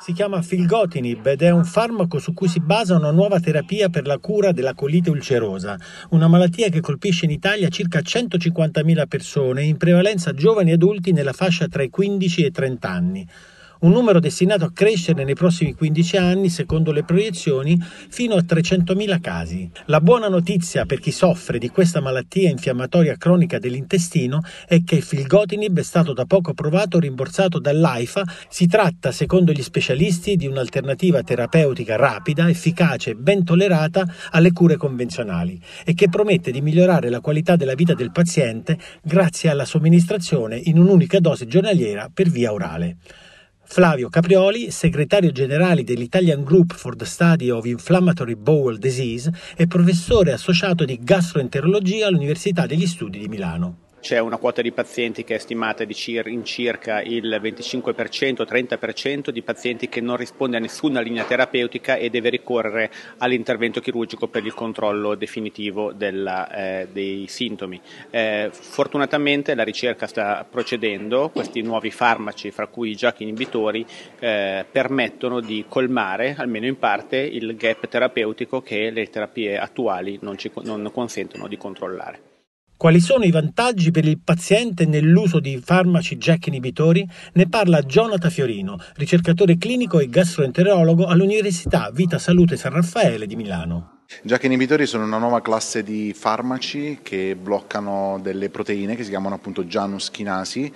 Si chiama filgotinib ed è un farmaco su cui si basa una nuova terapia per la cura della colite ulcerosa, una malattia che colpisce in Italia circa 150.000 persone, in prevalenza giovani adulti nella fascia tra i 15 e i 30 anni un numero destinato a crescere nei prossimi 15 anni, secondo le proiezioni, fino a 300.000 casi. La buona notizia per chi soffre di questa malattia infiammatoria cronica dell'intestino è che il filgotinib è stato da poco approvato rimborsato dall'AIFA. Si tratta, secondo gli specialisti, di un'alternativa terapeutica rapida, efficace e ben tollerata alle cure convenzionali e che promette di migliorare la qualità della vita del paziente grazie alla somministrazione in un'unica dose giornaliera per via orale. Flavio Caprioli, segretario generale dell'Italian Group for the Study of Inflammatory Bowel Disease e professore associato di gastroenterologia all'Università degli Studi di Milano c'è una quota di pazienti che è stimata cir- in circa il 25%-30% di pazienti che non risponde a nessuna linea terapeutica e deve ricorrere all'intervento chirurgico per il controllo definitivo della, eh, dei sintomi. Eh, fortunatamente la ricerca sta procedendo, questi nuovi farmaci, fra cui i JAK inibitori, eh, permettono di colmare, almeno in parte, il gap terapeutico che le terapie attuali non, ci, non consentono di controllare. Quali sono i vantaggi per il paziente nell'uso di farmaci JAK inibitori? Ne parla Jonathan Fiorino, ricercatore clinico e gastroenterologo all'Università Vita Salute San Raffaele di Milano. JAK inibitori sono una nuova classe di farmaci che bloccano delle proteine che si chiamano appunto Janus chinasi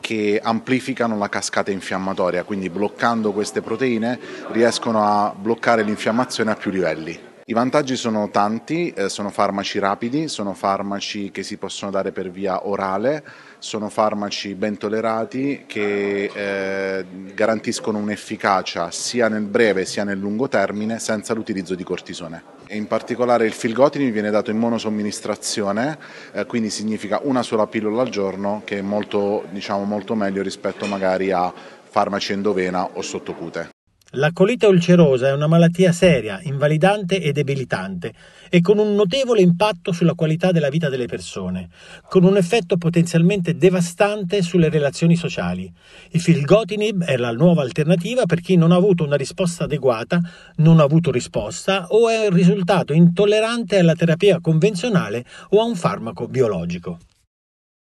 che amplificano la cascata infiammatoria, quindi bloccando queste proteine riescono a bloccare l'infiammazione a più livelli. I vantaggi sono tanti, eh, sono farmaci rapidi, sono farmaci che si possono dare per via orale, sono farmaci ben tollerati che eh, garantiscono un'efficacia sia nel breve sia nel lungo termine senza l'utilizzo di cortisone. In particolare il filgotini viene dato in monosomministrazione, eh, quindi significa una sola pillola al giorno che è molto, diciamo, molto meglio rispetto magari a farmaci endovena o sottocute. La colite ulcerosa è una malattia seria, invalidante e debilitante e con un notevole impatto sulla qualità della vita delle persone, con un effetto potenzialmente devastante sulle relazioni sociali. Il filgotinib è la nuova alternativa per chi non ha avuto una risposta adeguata, non ha avuto risposta o è risultato intollerante alla terapia convenzionale o a un farmaco biologico.